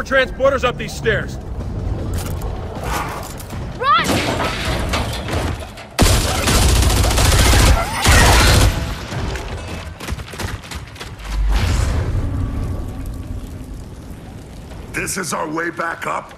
Our ore transporter's up these stairs. This is our way back up?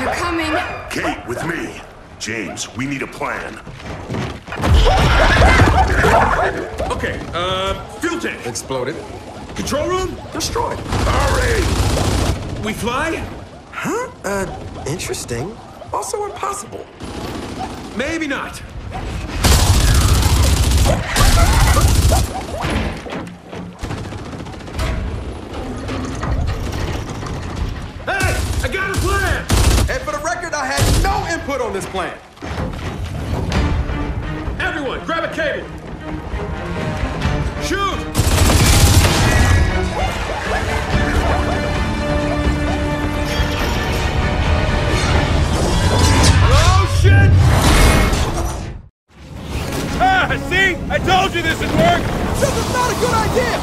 You're coming. Kait, with me. James, we need a plan. Okay, uh, fuel tank. Exploded. Control room? Destroyed. Hurry! We fly? Huh? Uh, interesting. Also impossible. Maybe not. Hey! I got a plan! And for the record, I had no input on this plan. Everyone, grab a cable! Shoot! See? I told you this would work! This is not a good idea!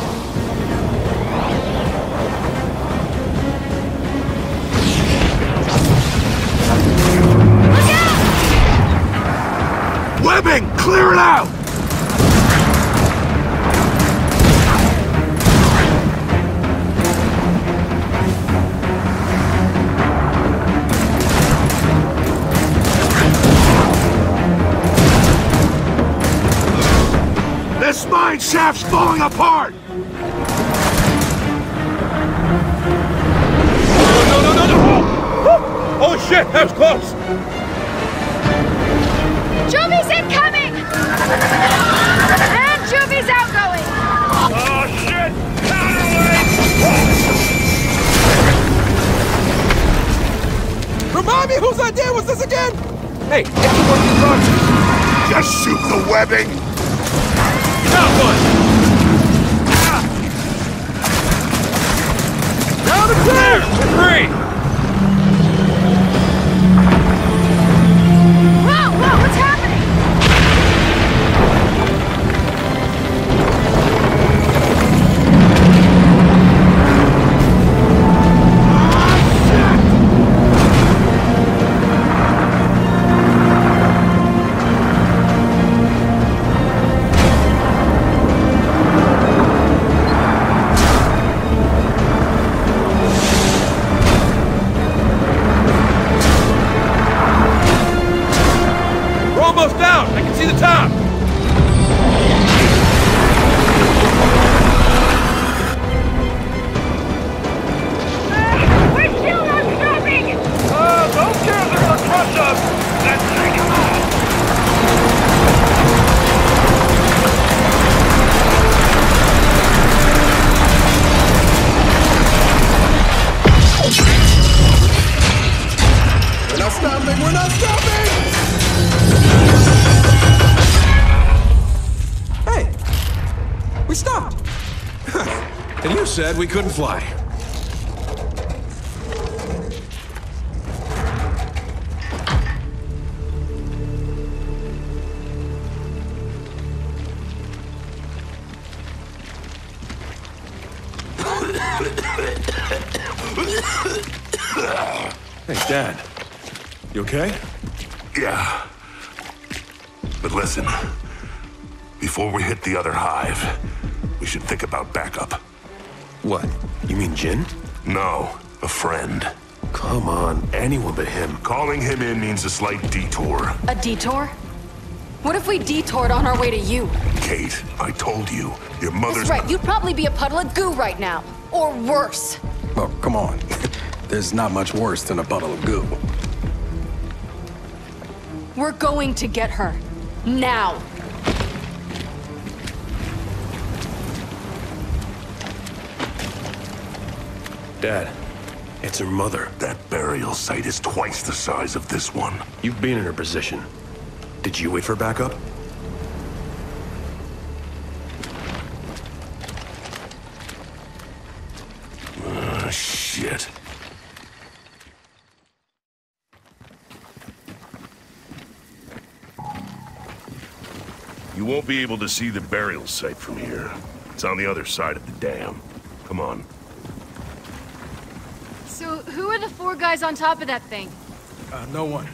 Webbing! Clear it out! This mine shaft's falling apart! No, no, no, no! Oh, oh shit, that was close! Juvie's incoming! And Juvie's outgoing! Oh shit! Remind me whose idea was this again? Hey, it's a work in. Just shoot the webbing! Down the clear! Three! We couldn't fly. Hey, Dad. You okay? Yeah. But listen, before we hit the other hive, we should think about backup. What? You mean Jinn? No, a friend. Come on, anyone but him. Calling him in means a slight detour. A detour? What if we detoured on our way to you? Kait, I told you, your mother's That's right, you'd probably be a puddle of goo right now. Or worse. Oh, come on. There's not much worse than a puddle of goo. We're going to get her. Now. Dad, it's her mother. That burial site is twice the size of this one. You've been in her position. Did you wait for backup? Ah, shit. You won't be able to see the burial site from here. It's on the other side of the dam. Come on. So, who are the four guys on top of that thing? Uh, no one.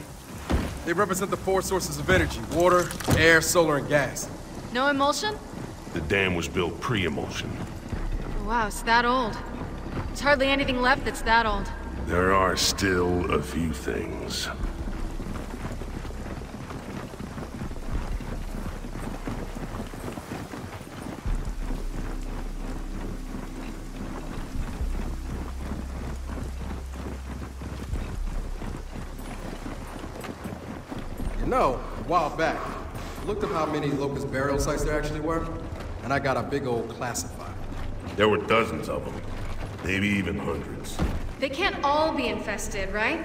They represent the four sources of energy. Water, air, solar, and gas. No Imulsion? The dam was built pre-Imulsion. Wow, it's that old. There's hardly anything left that's that old. There are still a few things. You know, a while back, I looked up how many Locust burial sites there actually were, and I got a big old classifier. There were dozens of them. Maybe even hundreds. They can't all be infested, right?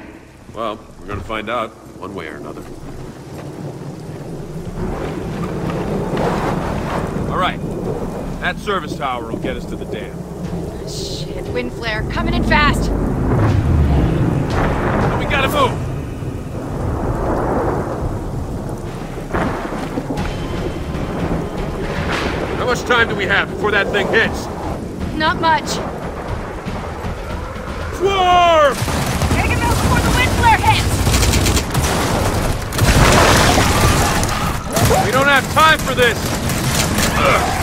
Well, we're gonna find out, one way or another. All right. That service tower will get us to the dam. Shit, windflare, coming in fast! But we gotta move! How much time do we have before that thing hits? Not much. Swarm! Take him out before the windflare hits! We don't have time for this! It's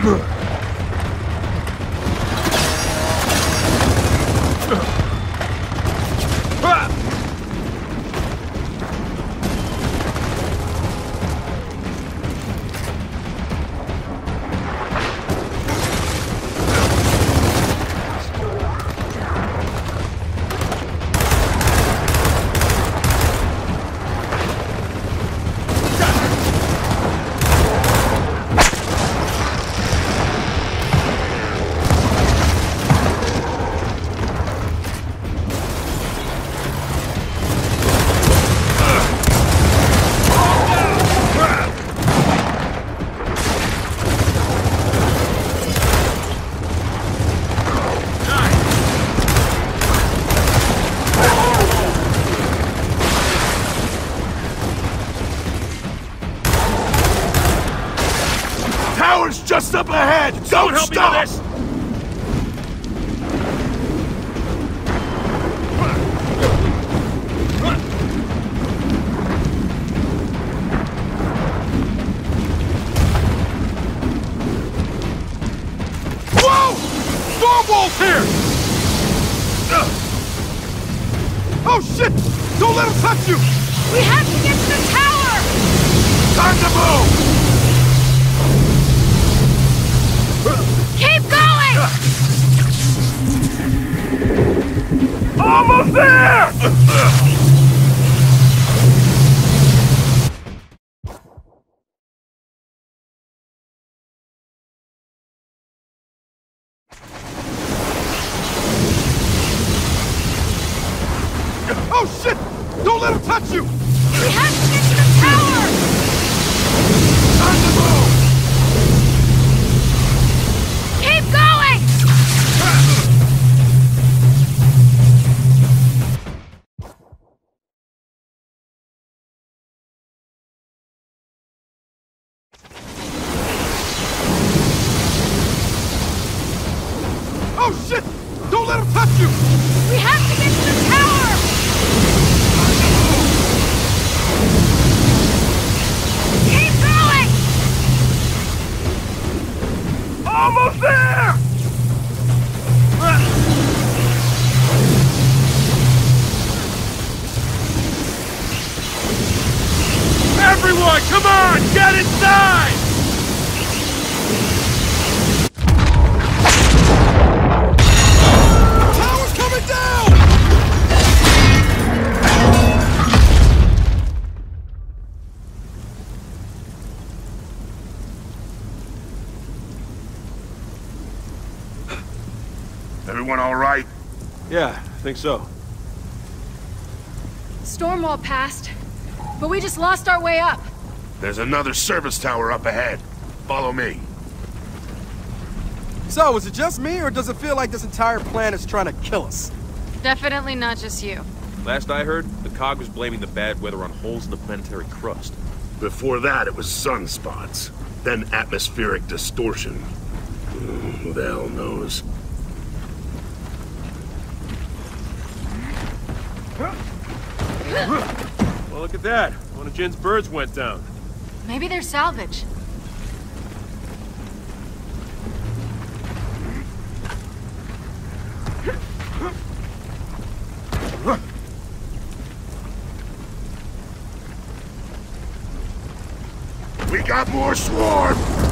Ah! Think so. Stormwall passed, but we just lost our way up. There's another service tower up ahead. Follow me. So, is it just me, or does it feel like this entire planet's trying to kill us? Definitely not just you. Last I heard, the COG was blaming the bad weather on holes in the planetary crust. Before that, it was sunspots. Then atmospheric distortion. Hmm, Who the hell knows? well, look at that. One of Jinn's birds went down. Maybe they're salvage. We got more swarm!